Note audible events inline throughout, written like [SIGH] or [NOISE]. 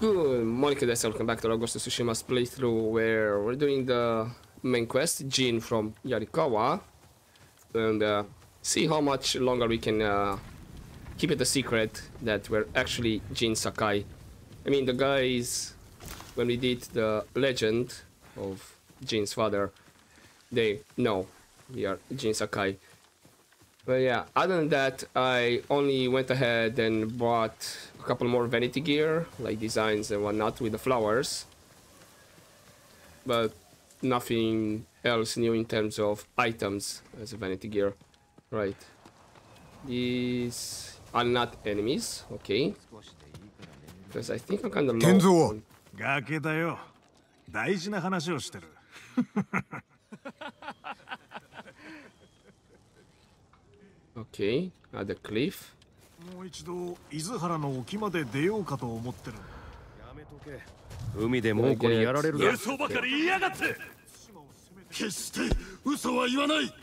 Good morning, guys. Welcome back to Ghost of Tsushima's playthrough where we're doing the main quest, Jin from Yarikawa. And uh, see how much longer we can uh, keep it a secret that we're actually Jin Sakai. I mean, the guys, when we did the legend of Jin's father, they know we are Jin Sakai. But yeah, other than that, I only went ahead and bought a couple more vanity gear, like designs and whatnot with the flowers. But nothing else new in terms of items as a vanity gear. Right. These are not enemies, okay. Because I think I'm kind of low. 天蔵は on- 崖だよ大事な話をしてる [LAUGHS] Okay, at the cliff. もう一度伊豆原の沖まで出ようかと思ってる。海で猛虎にやられるぞ嘘ばかり言いやがって。決して嘘は言わない。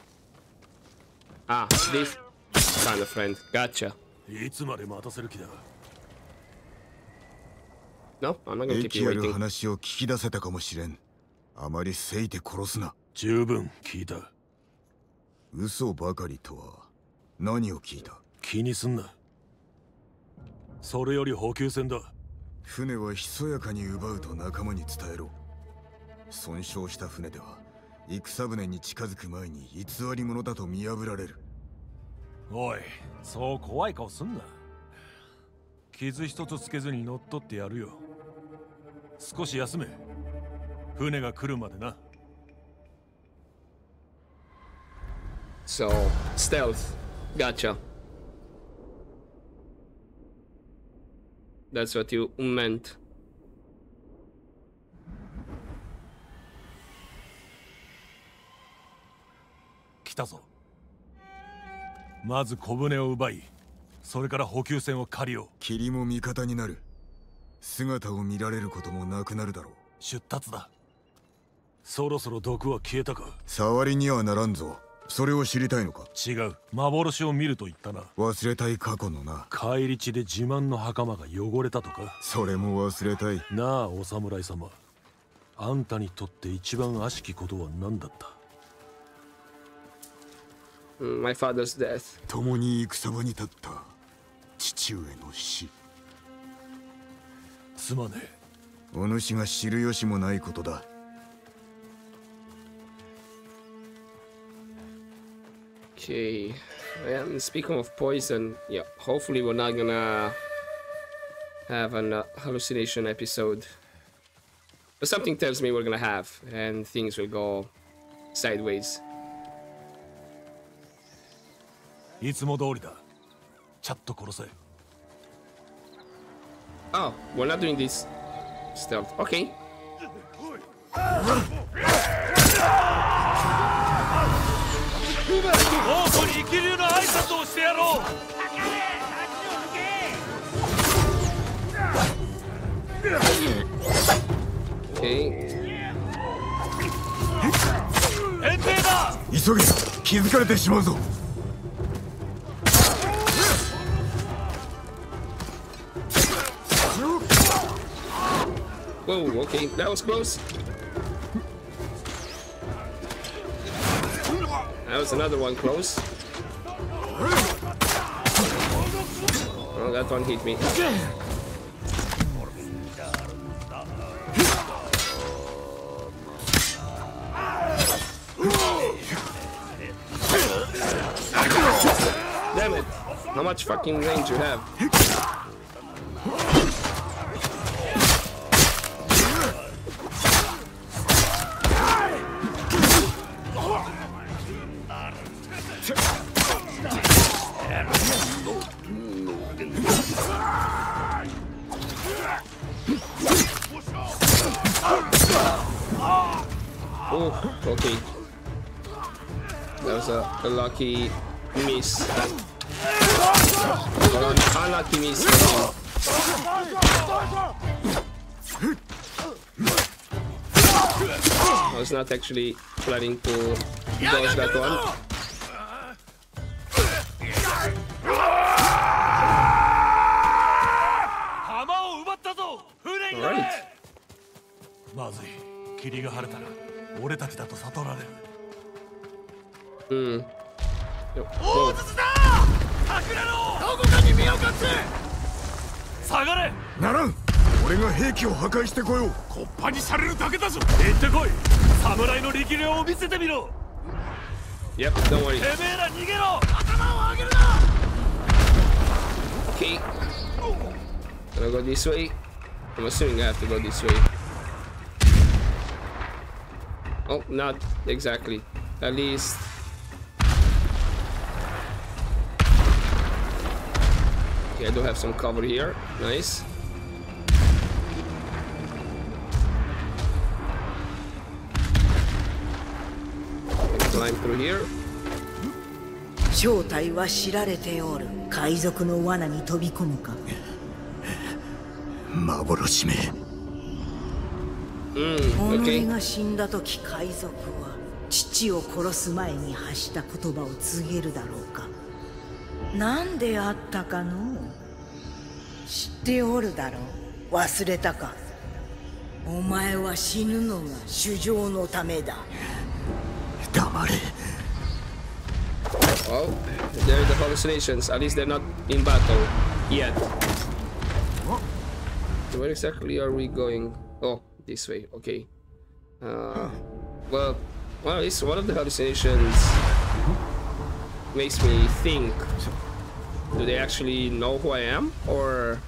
Ah, this kind of friend. Gotcha. いつまで待たせる気だ？No, I'm not gonna keep 駅 you ある waiting. 話を聞き出せたかもしれん。あまりせいて殺すな。十分聞いた。嘘ばかりとは何を聞いた？気にすんな。それより補給船だ。船はひそやかに奪うと仲間に伝えろ。損傷した船では戦船に近づく前に偽り者だと見破られる。おいそう怖い顔すんな。傷一つつけずに乗っ取ってやるよ。少し休め。船が来るまでな。So, stealth. Gotcha. That's what you meant. 来たぞまず小舟を奪いそれから補給船を借りよう霧も味方になる姿を見られることもなくなるだろう出立だそろそろ毒は消えたか触りにはならんぞそれを知りたいのか？違う。幻を見ると言ったな。忘れたい過去のな。帰り地で自慢の袴が汚れたとか。それも忘れたい。なあお侍様。あんたにとって一番悪しきことは何だった？Mm, My father's death. 共に戦場に立った。父上の死。すまねお主が知る由もないことだ Okay. And speaking of poison, yeah, hopefully we're not gonna have an uh, hallucination episode. But something tells me we're gonna have, and things will go sideways. えいつも通りだちゃっと殺せ Oh, we're not doing this stealth. Okay. きるの挨拶をしてやろう Okay. 遠征だ急げ気づかれてしまうぞ Whoa, okay, that was close. That was another one close. that one hit me. Damn it! How much fucking range you have? A miss. Unlucky miss. I was not actually planning to dodge that one. 俺が兵器を破壊してこようコッパにされるだけだぞ行ってこい侍の力量を見せてみろ Yep, don't worry. てめえら逃げろ頭を上げるな Okay. Gonna go this way. I'm assuming I have to go this way. Oh, not exactly. At least. Okay, I do have some cover here. Nice. Through here? 正体は知られておる。海賊の罠に飛び込むか？[LAUGHS] 幻め。Mm, 己.が死んだ時海賊は父を殺す前に発した言葉を告げるだろうか。何であったかの？知っておるだろう。忘れたか。お前は死ぬのが主情のためだ Oh, they're the hallucinations. At least they're not in battle yet. Where exactly are we going? Oh, this way. Okay. Uh, well, well, least one of the hallucinations makes me think. Do they actually know who I am, or?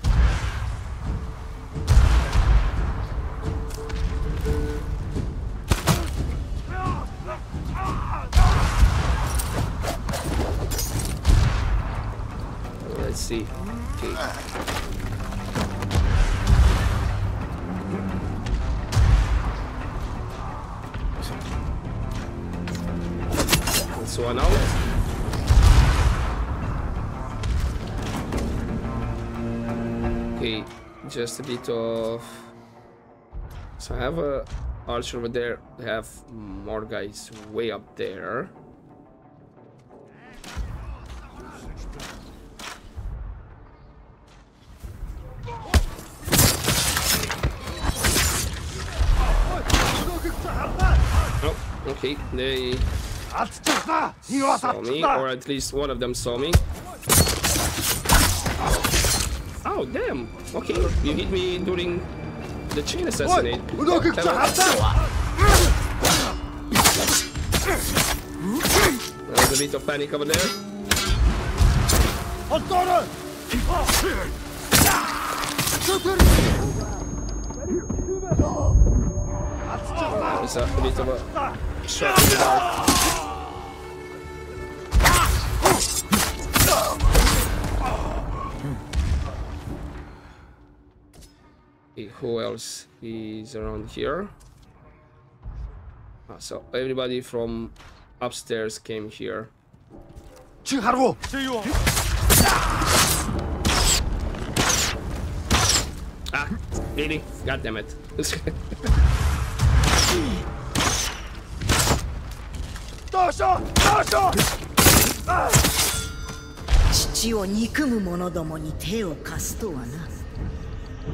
See. Okay. That's one out. Okay, just a bit of. So I have a archer over there. I have more guys way up there. They saw me, or at least one of them saw me. Oh, damn! Okay, you hit me during the chain assassinate. There's a bit of panic over there. Authority! Hmm. Who else is around here? Ah, so everybody from upstairs came here. Chiharu! Ah, really? God damn it. 父を憎む者どもに手を貸すとはな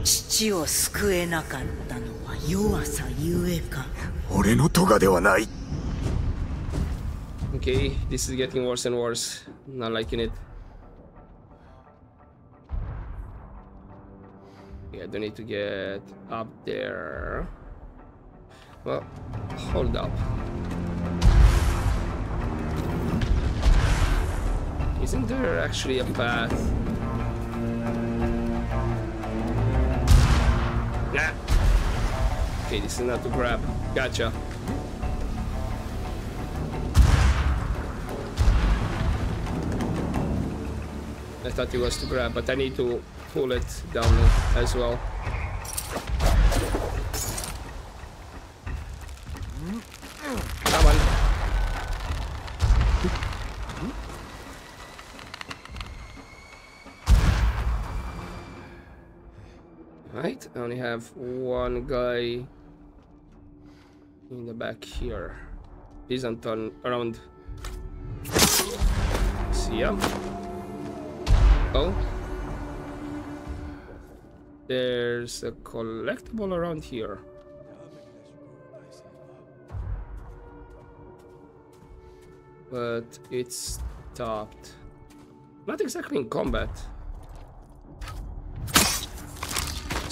父を救えなかったのは弱さゆえか俺の咎ではない okay, this is getting worse and worse. Not liking it. Yeah, I don't need to get up there. Well, hold up. Isn't there actually a path? Nah. Okay, this is not to grab. Gotcha. I thought it was to grab, but I need to pull it down as well. I only have one guy in the back here. Please on turn around. See ya. Oh. There's a collectible around here. But it's stopped. Not exactly in combat.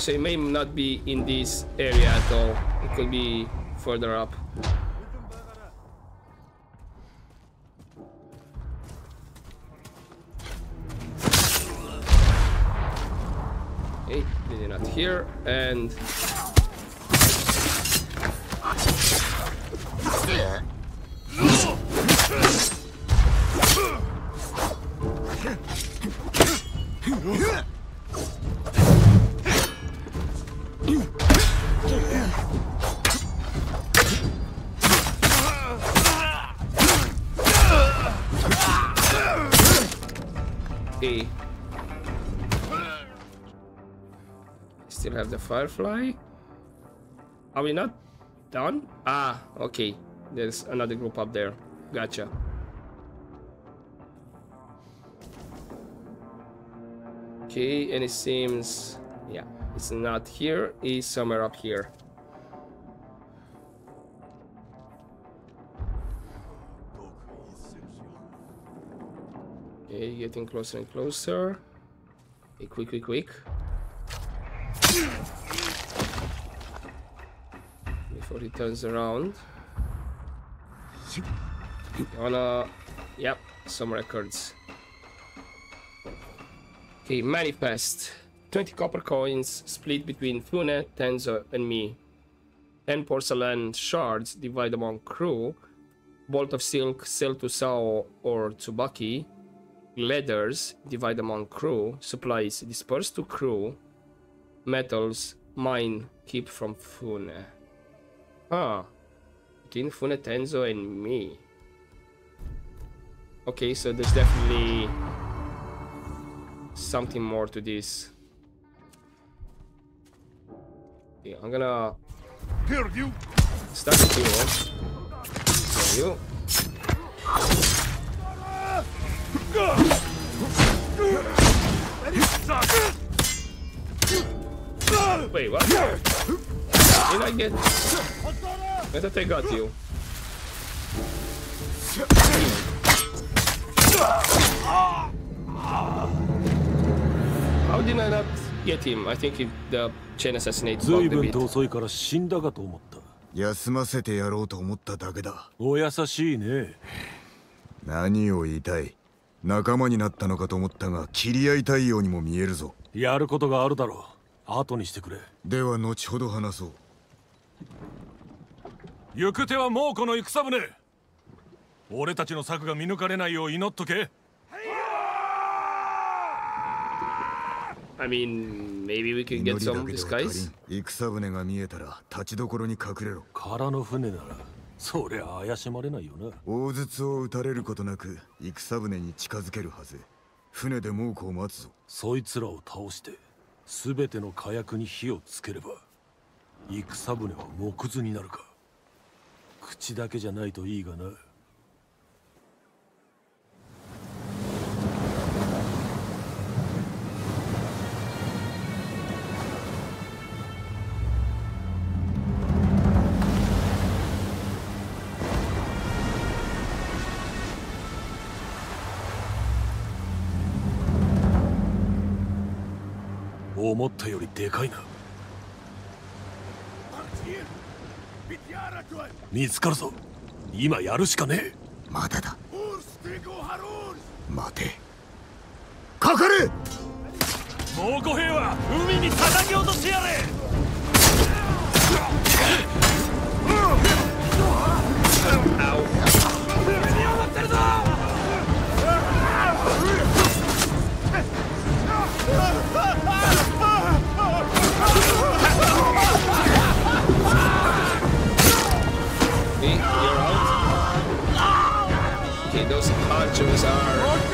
So it may not be in this area at all. It could be further up. Okay, they're not here, and Okay. Still have the firefly. Are we not done? Ah, okay. There's another group up there. Gotcha. Okay, and it seems, yeah, it's not here. It's somewhere up here. Okay, getting closer and closer. Okay, quick, quick, quick. Before he turns around. Wanna, yep, some records. Okay, manifest. 20 copper coins split between Fune, Tenzo, and me. 10 porcelain shards divide among crew. Bolt of silk sell to Sao or Tsubaki. Leathers divide among crew. Supplies dispersed to crew. Metals mine keep from Fune. Ah, between Fune, Tenzo, and me. Okay, so there's definitely something more to this. Okay, I'm gonna start with you. You. Wait, what? Did I get? I thought I got you. How did I not get him? I think it, the chain assassinate 随分.と遅いから死んだかと思った休ませてやろうと思っただけだお優しいね何を言いたい仲間になったのかと思ったが切り合いたいようにも見えるぞ。やることがあるだろう。後にしてくれ。では後ほど話そう。行く手はもうこの戦船。俺たちの策が見抜かれないよう祈っとけ。I mean, maybe we 祈 get りだ some けでは足り disguise. ん戦船が見えたら立ちどころに隠れろ。空の船ならそりゃ怪しまれないよな。大筒を撃たれることなく戦船に近づけるはず。船で猛虎を待つぞ。そいつらを倒して全ての火薬に火をつければ戦船は木図になるか。口だけじゃないといいがな思ったよりでかいな。見つかるぞ。今やるしかねえ。まだだ。待て。かかれ猛虎兵は海に叩き落としてやれ [LAUGHS] Okay, you're out. Okay, those archers are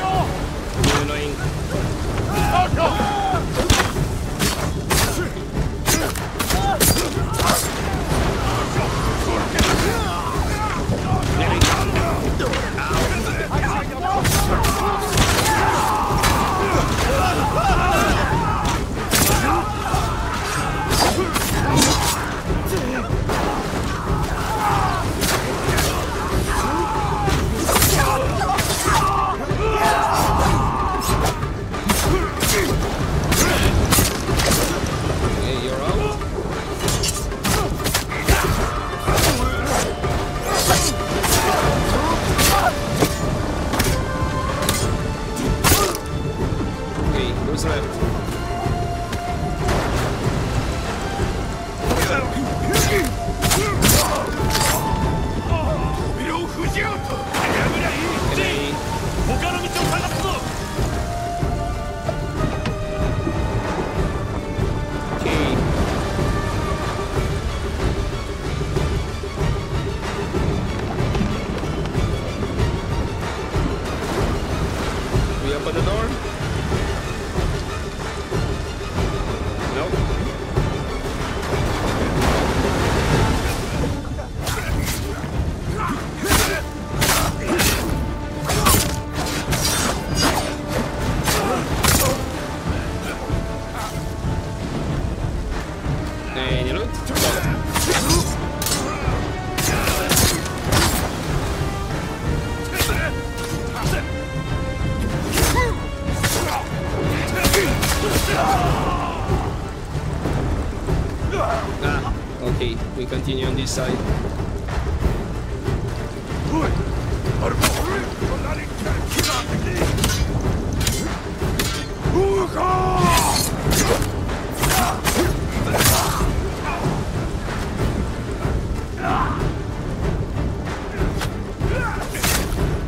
okay, we continue on this side.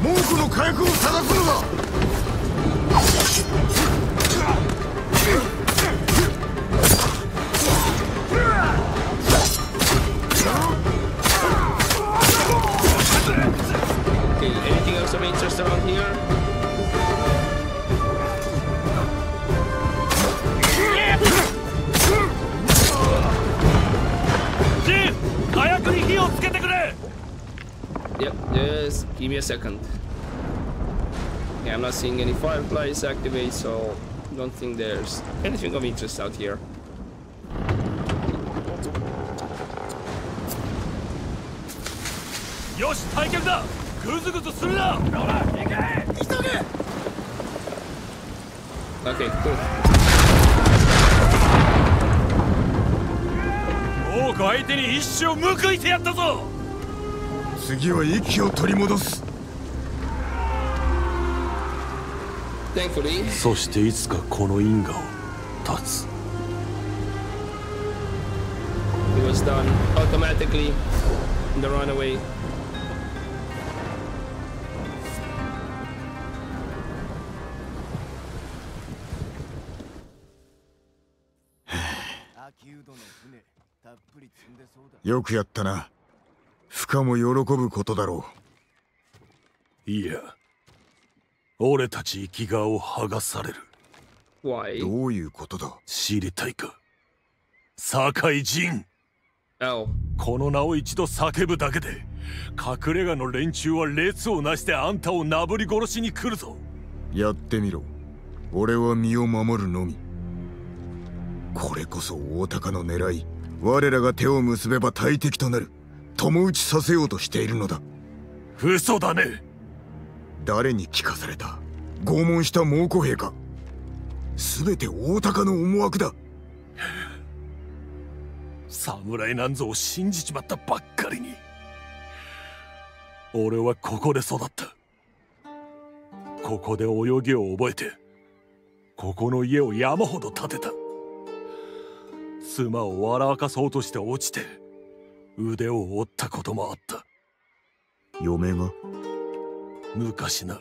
猛 else of interest around here? ジン火薬に火をつけてくれ Yep, just give me a second. Yeah, I'm not seeing any fireflies activate, so don't think there's anything of interest out here. よし退却だグズグズするな だけオーク相手に一生報いてやったぞ。次は息を取り戻す。そしていつかこの因果を Thankfully in the runaway. よくやったな。負荷も喜ぶことだろいや俺たち生きがを剥がされる。Why? うどういうことだ？知りたいか？堺人 Oh, この名を一度叫ぶだけで隠れ家の連中は列をなしてあんたをなぶり殺しに来るぞ。やってみろ。俺は身を守るのみ。これこそ大高の狙い我らが手を結べば大敵となる。共打ちさせようとしているのだ。嘘だね。誰に聞かされた？拷問した猛虎兵か。全て大高の思惑だ。侍なんぞを信じちまったばっかりに。俺はここで育った。ここで泳ぎを覚えてここの家を山ほど建てた妻を笑かそうとして落ちて腕を折ったこともあった。嫁が？昔な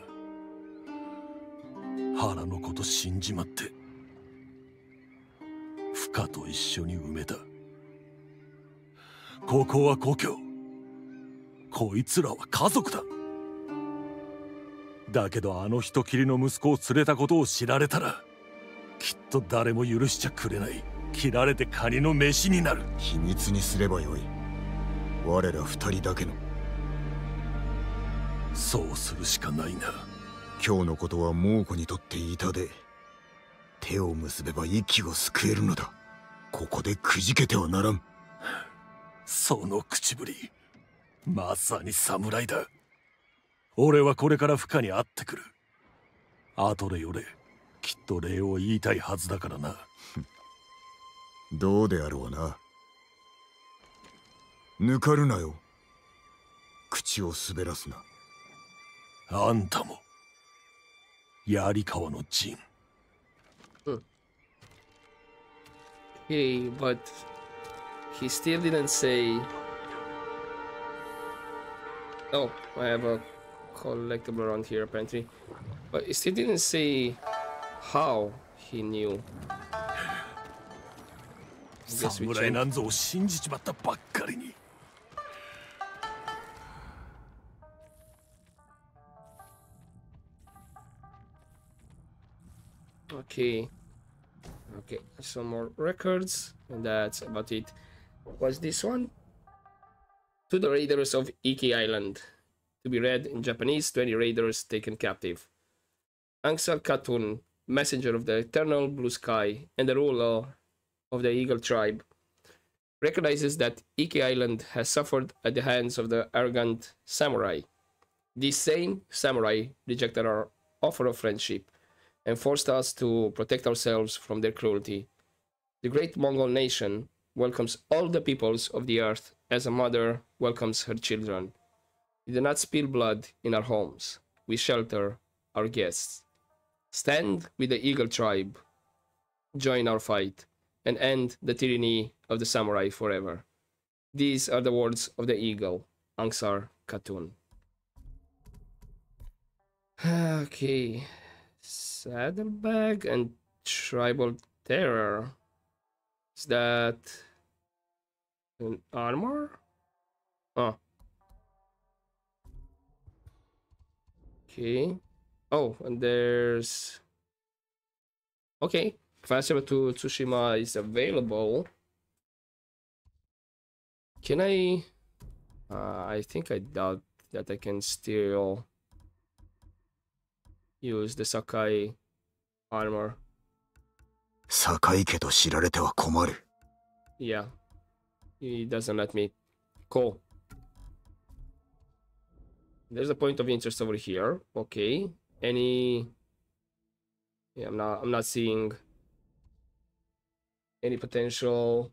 原のこと死んじまって負荷と一緒に埋めた。ここは故郷。こいつらは家族だ。だけどあの人きりの息子を連れたことを知られたらきっと誰も許しちゃくれない切られてカニの飯になる。秘密にすればよい。我ら二人だけの。そうするしかないな。今日のことは猛虎にとって痛で手を結べば息を救えるのだ。ここでくじけてはならん。その口ぶり。まさに侍だ。俺はこれから負荷に会ってくる。後でよれ。きっと礼を言いたいはずだからなどうであろうな抜かるなよ口を滑らすなあんたも槍川の陣 Hmm. Okay, but he still didn't say. Oh, I have a collectible around here apparently, but he still didn't say how he knew. I guess we 侍 change. なんぞを信じちまったばっかりに Okay. Okay, some more records, and that's about it. What's this one? To the raiders of Iki Island. To be read in Japanese 20 raiders taken captive. Angsal Katun, messenger of the eternal blue sky and the ruler of the Eagle tribe, recognizes that Iki Island has suffered at the hands of the arrogant samurai. These same samurai rejected our offer of friendship and forced us to protect ourselves from their cruelty. The great Mongol nation welcomes all the peoples of the earth as a mother welcomes her children. We do not spill blood in our homes. We shelter our guests. Stand with the Eagle tribe. Join our fight and end the tyranny of the samurai forever. These are the words of the Eagle, Angsar Khatun. Okay. Saddlebag and Tribal Terror. Is that an armor? Oh. Okay. Oh, and there's. Okay. Festival to Tsushima is available. Can I? Uh, I think I doubt that I can still use the Sakai armor. 堺家と知られては困る Yeah. He doesn't let me. Cool. There's a point of interest over here. Okay. Any Yeah, I'm not I'm not seeing any potential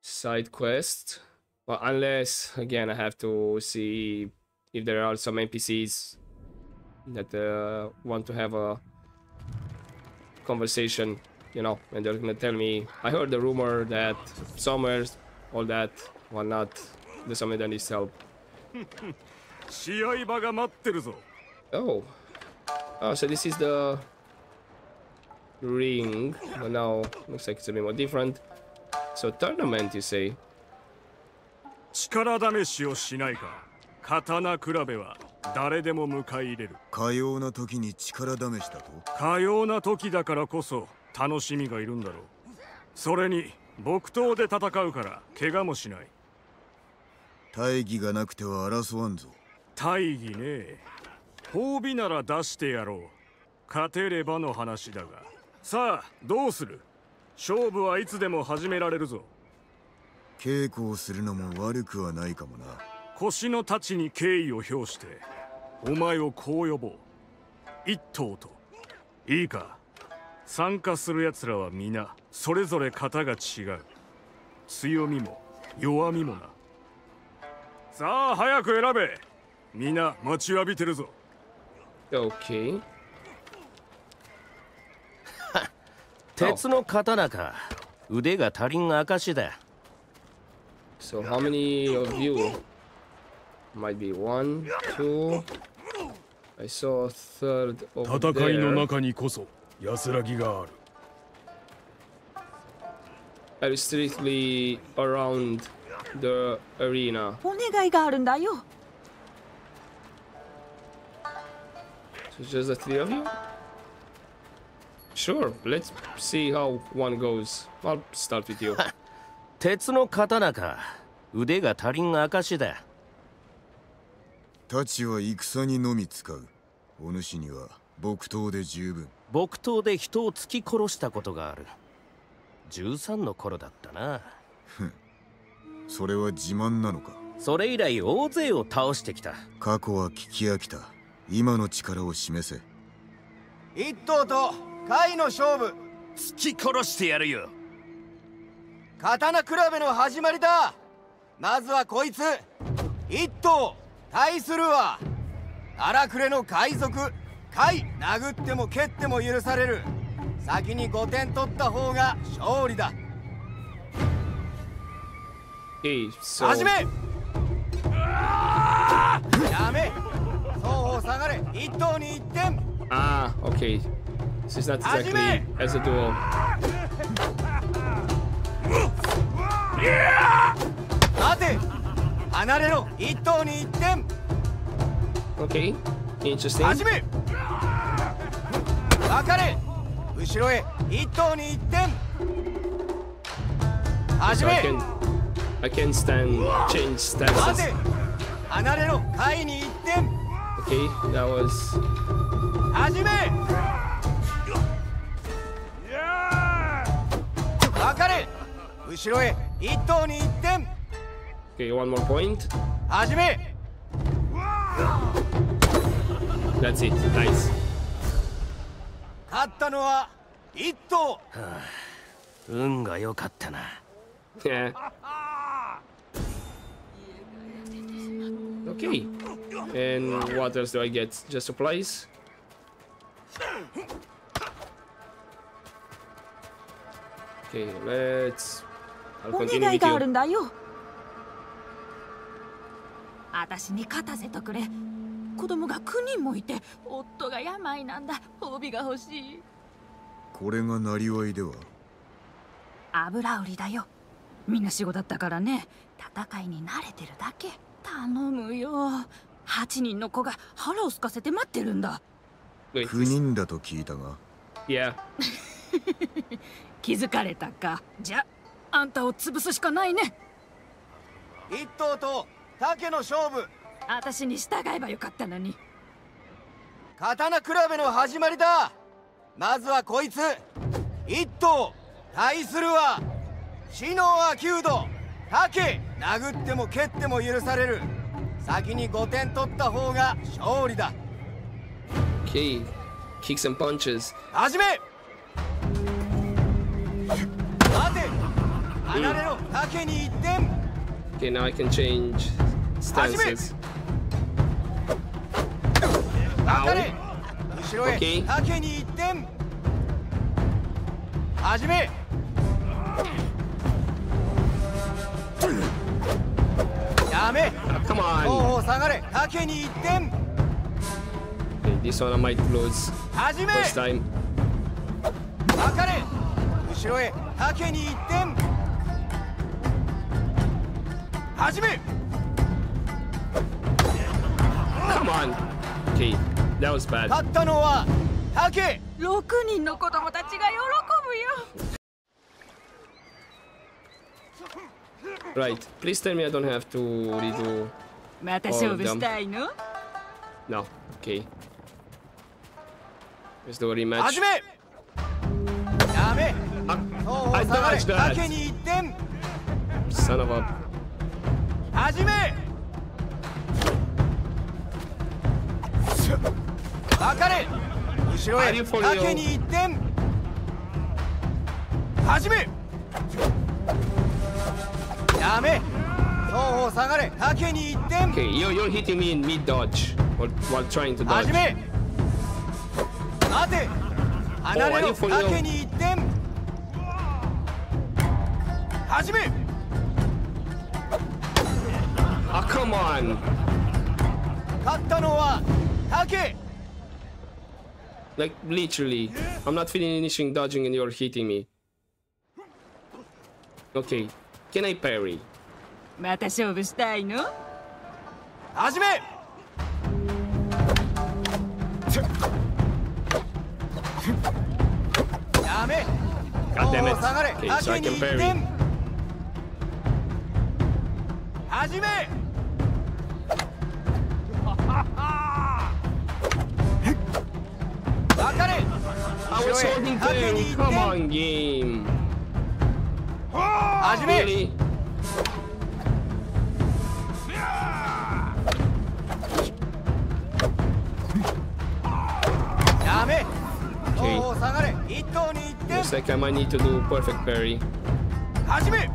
side quest. but unless, again, I have to see if there are some NPCs that uh, want to have a conversation, you know, and they're gonna tell me, I heard the rumor that somewhere, all that, whatnot, the summit needs help. [LAUGHS] oh. Oh, so this is the ring, but now looks like it's a bit more different. So tournament, you say? 力試しをしないか。刀比べは誰でも迎え入れる。かような時に力試しだと？かような時だからこそ楽しみがいるんだろう。それに木刀で戦うから怪我もしない。大義がなくては争わんぞ。大義ね褒美なら出してやろう。勝てればの話だがさあどうする？勝負はいつでも始められるぞ。稽古をするのも悪くはないかもな。腰の太刀に敬意を表してお前をこう呼ぼう。一頭と。いいか？参加する奴らは皆それぞれ型が違う。強みも弱みもな。さあ早く選べ。皆待ちわびてるぞ。Okay. 鉄の刀か腕が足りん証だ So how many of you? Might be one, two. I saw a third over 戦いの there. 中にこそ安らぎがある Are you strictly around the arena? お願いがあるんだよ So just the three of you? Sure, let's see how one goes. I'll start with you. [LAUGHS] 鉄の刀か。腕が足りん証だ。太刀は戦にのみ使う。お主には木刀で十分。木刀で人を突き殺したことがある。13の頃だったな。それは自慢なのか？それ以来大勢を倒してきた。過去は聞き飽きた。今の力を示せ。一頭と貝の勝負。突き殺してやるよ。刀比べの始まりだ。まずはこいつ。一頭対するは荒くれの海賊。貝殴っても蹴っても許される。先に5点取った方が勝利だ。Okay, so 始め。やめ。双方下がれ。一頭に一点。ah, okay. This not exactly as a duel. Okay, interesting. So I can, I can stand, change stances. Okay, that was. 後ろへ一頭に一点 okay. One more point. 始め That's it. Nice. 勝ったのは一頭運が良かったな Yeah. Okay. And what else do I get? Just supplies? Okay, let's. お願いがある.んだよ。私に勝たせてくれ。子供が9人もいて夫が病なんだ。褒美が欲しい。これがなりわいでは？油売りだよ。みんな仕事だったからね。戦いに慣れてるだけ。頼むよ。8人の子が腹を空かせて待ってるんだ。Wait, 9人だと聞いたが。Yeah. [LAUGHS] 気づかれたか。じゃあんたを潰すしかないね。一頭と竹の勝負。私に従えばよかったのに。刀比べの始まりだ。まずはこいつ。一頭対するは死の秋度竹殴っても蹴っても許される。先に5点取った方が勝利だ。Okay. Kicks and punches. 始め Okay, now I can change stances. 分かれ後ろへ OK 竹に1点始めやめ Ah, come 後 on. 方下がれ竹に1点 Okay, this one I might lose first time. 後ろへ竹に1点 始め Come on. Okay, that was bad. 勝ったのは竹6人の子供たちが喜ぶよ Right. Please tell me I don't have to redo. また勝負したいの No. Okay. Let's do a rematch. 始めやめ Ah, 後方 I 下がれ dodged that. 竹に1点 Son of a. 始め分かれ後ろへ?竹に1点始めやめ双方下がれ竹に1点 Okay, you're, you're hitting me in mid dodge while, while trying to dodge. 始め待て離れろ?竹に1点始め come on. 勝ったのは竹 Like, literally. I'm not finishing dodging and you're hitting me. Okay. Can I parry? また勝負したいの始めやめ God damn 後方下がれ it. Okay, so I 竹に can 1 parry. 点始め I was holding 竹に them. 1 Come 点 on, game. 始め Really? Okay. 後方下がれ一頭に1点 Looks like I might need to do perfect parry. 始め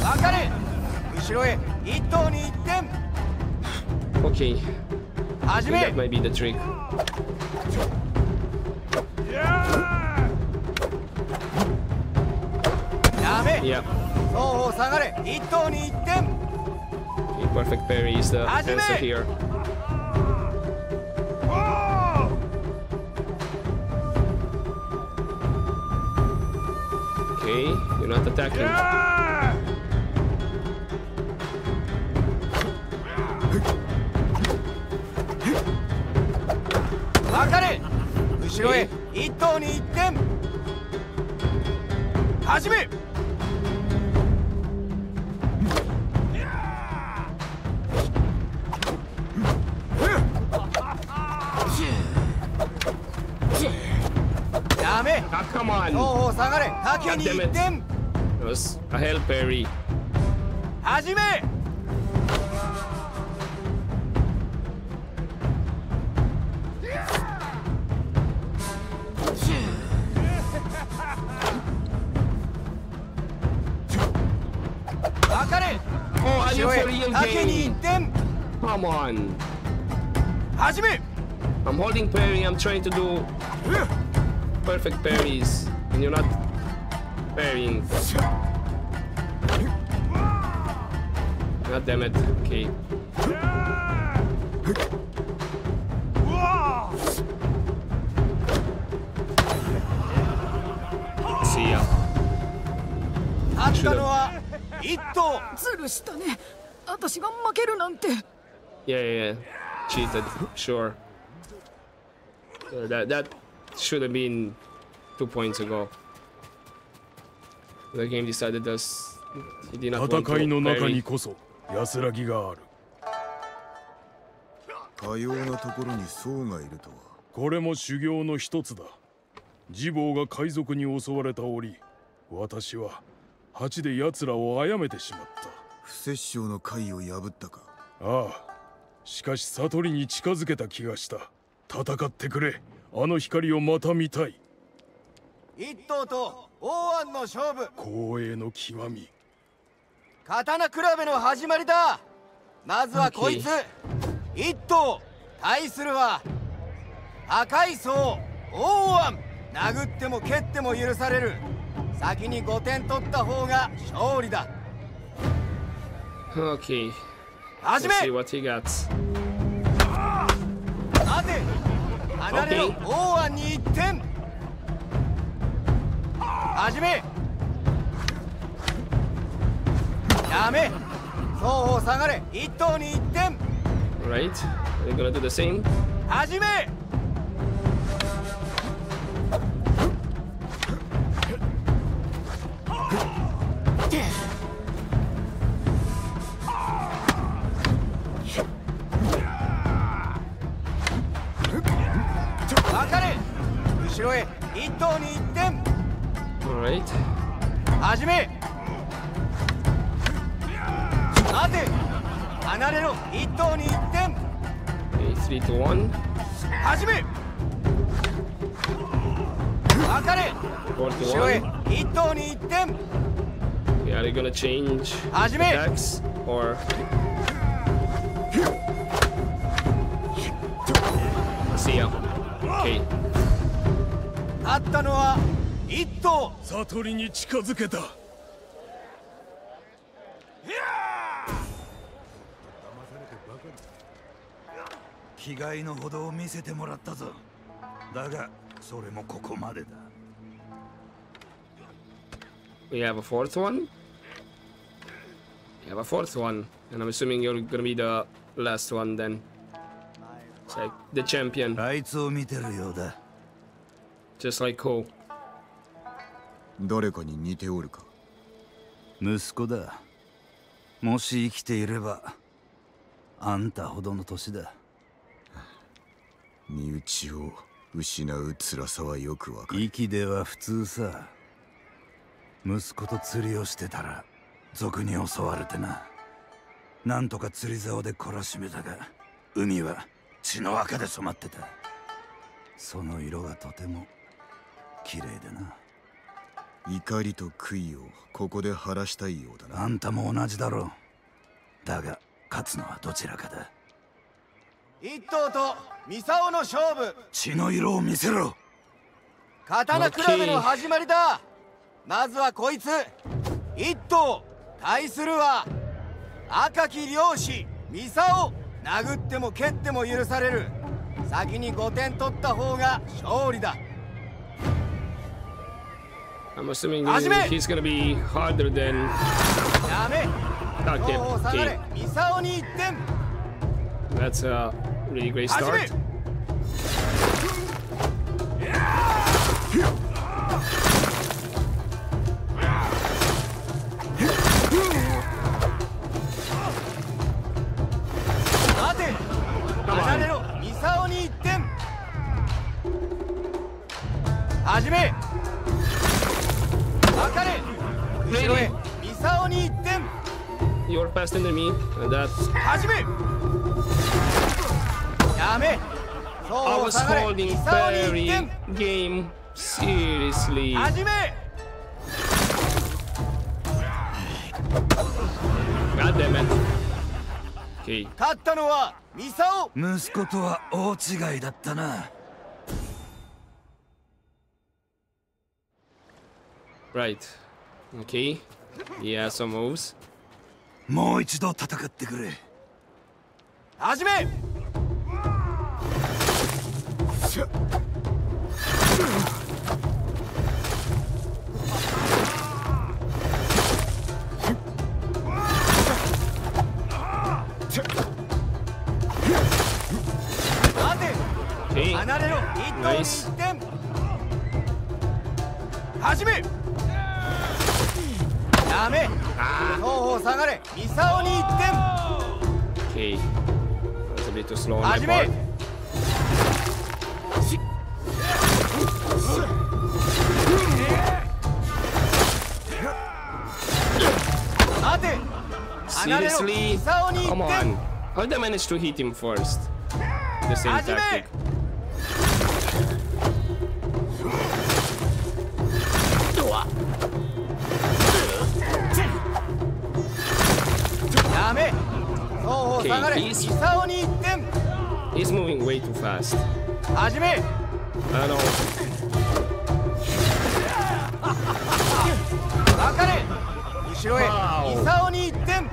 分かれ後ろへ一頭に1点 Okay. So that might be the trick. Yeah. yeah. Perfect parry is the answer here. Okay, you're not attacking. 後ろへ一頭に一点始めダメ Ah, come 双 on! 方下がれ竹に一点 It was a hell parry. 始め分かれ Oh, are 後 you ろ for へ real 竹に一 game? 点 Come on. 始め I'm holding parry, I'm trying to do perfect parries, and you're not parrying. God damn it. Okay. 頭ズルしたね私が負けるなんて Yeah, yeah, yeah. Cheated, sure. Uh, that that should have been two points ago. The game decided us. He did not want 戦いの to 中 parry. にこそ安らぎがあるかようなところに僧がいるとはこれも修行の一つだ自坊が海賊に襲われた折私は蜂で奴らを殺めてしまっ不殺生の会を破ったか。たああしかし悟りに近づけた気がした。戦ってくれ。あの光をまた見たい。一頭と大安の勝負。光栄の極み。刀比べの始まりだ。まずはこいつ。一頭対するは赤い層大安。殴っても蹴っても許される先に5点取った方が勝利だ。Okay, 始 let's め see what he got. 待て！離れろ！OK 大安に1点！始め！やめ change 始め attacks? Or. See ya. Okay. 勝ったのは一頭悟りに近づけた気概のほどを見せてもらったぞだがそれもここまでだ We have a fourth one. We have a fourth one. And I'm assuming you're gonna be the last one then. It's like the champion. あいつを見てるようだ Just like who? 誰かに似ておるか息子だもし生きていればあんたほどの年だ身内を失う辛さはよくわかる息では普通さ息子と釣りをしてたら賊に襲われてな。なんとか釣り竿で懲らしめたが海は血の赤で染まってた。その色がとても綺麗でな。怒りと悔いをここで晴らしたいようだな。あんたも同じだろう。だが勝つのはどちらかだ。一頭とミサオの勝負。血の色を見せろ。刀比べの始まりだ。まずはこいつ。一頭対するは赤き漁師ミサオ殴っても蹴っても許される先に5点取った方が勝利だ I'm assuming he's gonna be harder than やめ Take 双方下がれ him. ミサオに1点 That's a really great start. 始め分かれ後ろへミサオに1点 You're faster than me. and That 始めやめ I was holding ミサオに1 very 点 game seriously. 始め God damn it. Okay. 勝ったのはミサオ息子とは大違いだったな Right. Okay. Yeah, some moves. もう一度戦ってくれ始め.離れろ一投ナイにス1点始め下がれミサオに1点 Okay. That's a bit too slow on my 始め part. 待て離れろ Seriously? ミサオに Come 1点 on. How did I manage to hit him first? The same Hajime! tactic. fast. 始め I don't know. 分かれ後ろへ Wow. ミサオに1点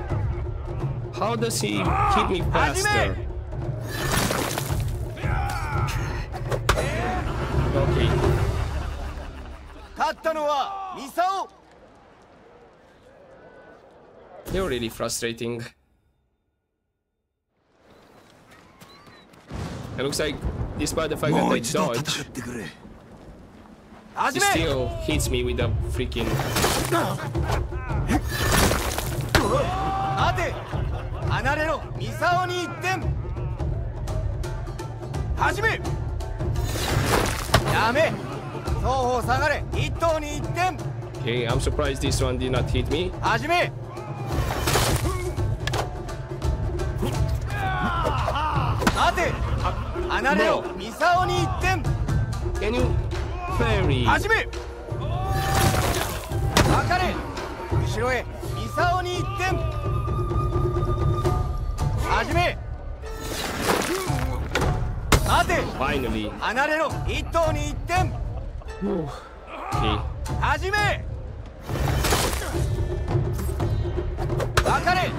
How does he hit me faster? Okay. 勝ったのはミサオ They're really frustrating. It looks like, despite the fact that I dodge, he still hits me with a freaking... Okay, I'm surprised this one did not hit me. 離れろ。もミサオに1点?始め。分かれ。後ろへ。ミサオに1点。始め。待て。Finally. 離れろ。1頭に1点。Okay. 始め。分かれ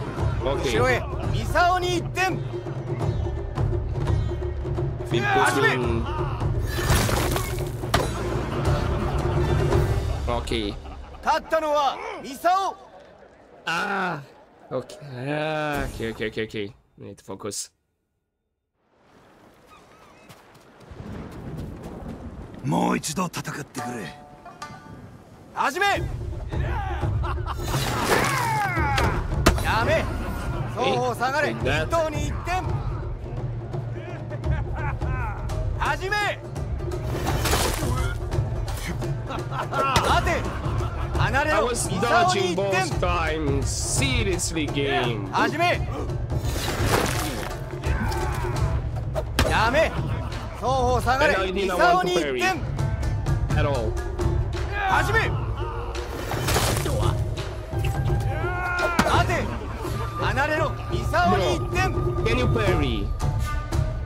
後ろ.へ。ミサオに1点 Feet Hajime! pushing. Okay. 勝ったのはミサオ Ah. Okay. Ah, okay, okay, okay, okay. Need to focus. もう一度戦ってくれ始めやめ双方下がれ.1頭に1点 [LAUGHS] 始め。待て。離れろ。三沢に一点 Seriously, game. はじめ。ダメ双方下がれ。三沢に一点 At all. はじめ離れろ。三沢に一点 Can you parry?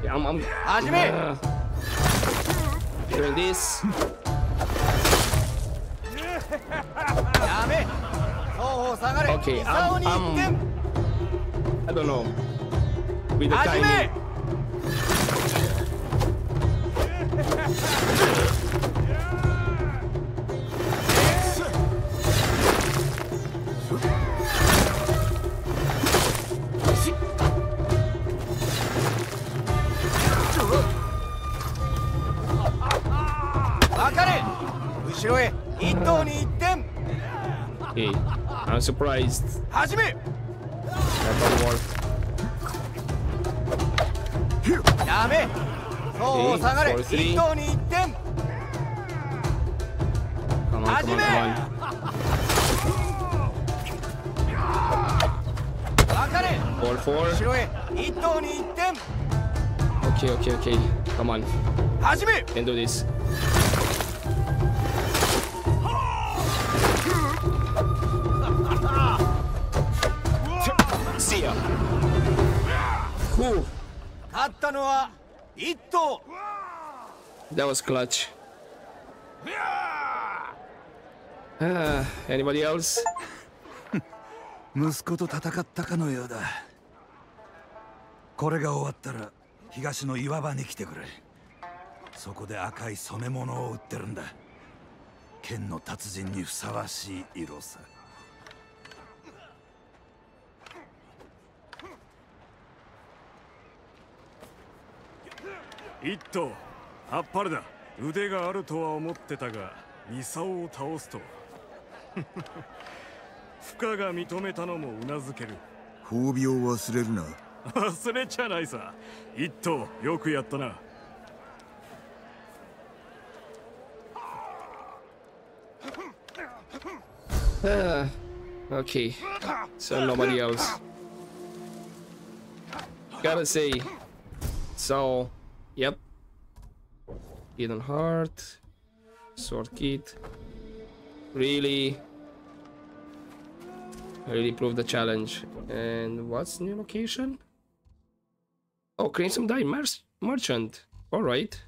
Yeah, I'm, I'm... はじめ this. [LAUGHS] Okay, I'm, I'm I don't know. With the timing. Okay. I'm surprised 始め that 下がれ Okay, four, three. Come on, come on, come on. 分かれ Four, Okay, okay, okay. Come on. 始め Can do this. たのは一頭。That was clutch. Ah, anybody else? 息子と戦ったかのようだ。これが終わったら東の岩場に来てくれ。そこで赤い染め物を売ってるんだ。剣の達人にふさわしい色さ一頭。あっぱれだ。腕があるとは思ってたがミサオを倒すと。は負荷が認めたのもうなずける。褒美を忘れるな。忘れちゃないさ。一頭。よくやったな。Ah, okay. So nobody else. Gotta say. So, yep. Hidden Heart. Sword Kit. Really. Really proved the challenge. And what's new location? Oh, Crimson Dye Mer Merchant. Alright.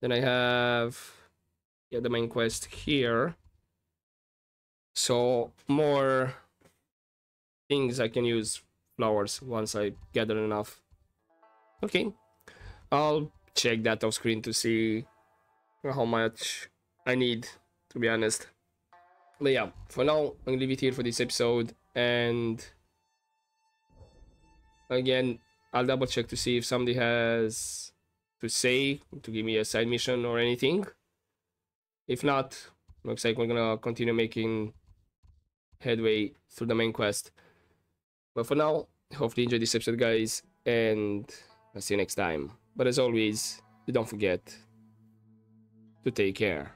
Then I have yeah, the main quest here. So more things I can use flowers once I gather enough. Okay, I'll check that off screen to see how much I need, to be honest. But yeah, for now, I'm gonna leave it here for this episode. And again, I'll double check to see if somebody has to say to give me a side mission or anything. If not, looks like we're gonna continue making headway through the main quest. But for now, hopefully you enjoyed this episode, guys, and I'll see you next time. But as always, don't forget to take care.